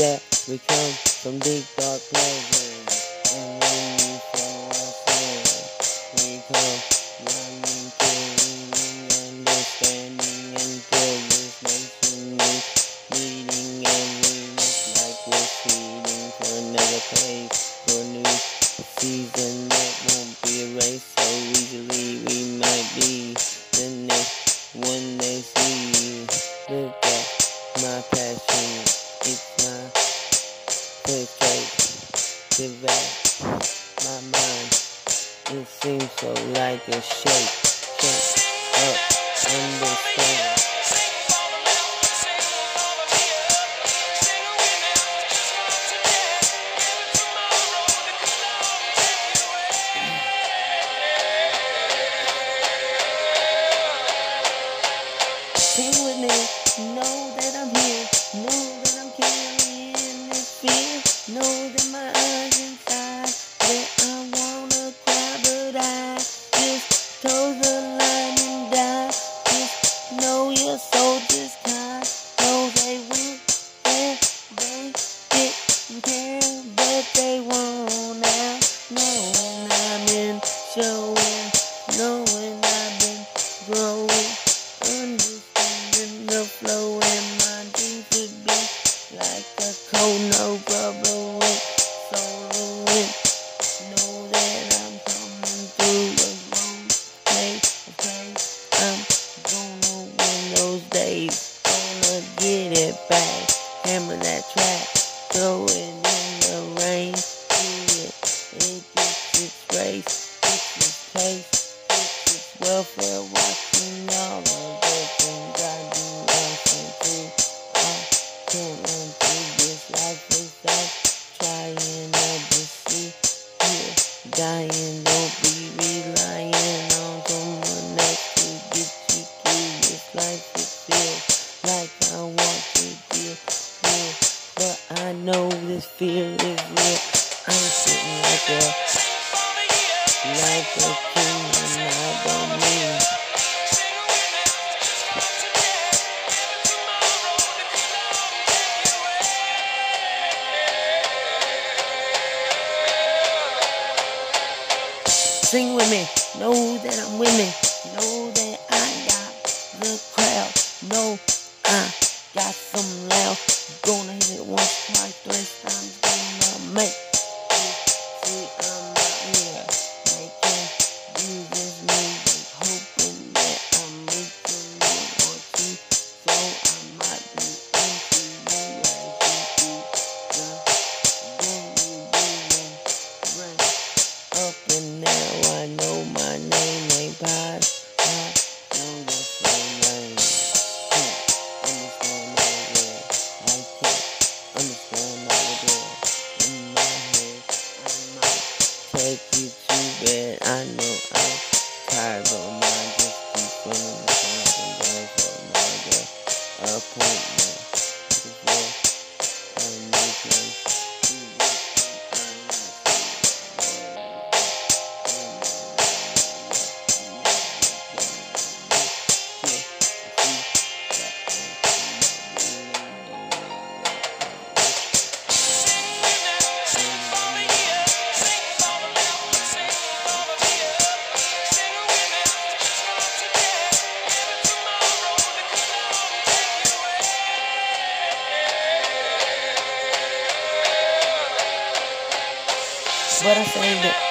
that we come from deep dark places. And when you fall we come know that I'm here, know that I'm carrying this fear, know that back. Hammer that track, throw it in the rain. Do it, it gets its race, gets its taste, gets its welfare. Watching all the good things I do, listen to. I can't run through this life without trying to see you dying. Don't be relying on someone else to get you through this life. Sing with me, know that I'm winning, know that I got the crowd, know I got some loud. Gonna hit it once, twice, three times, gonna make and now oh, I know my name ain't Pies. But I saved it.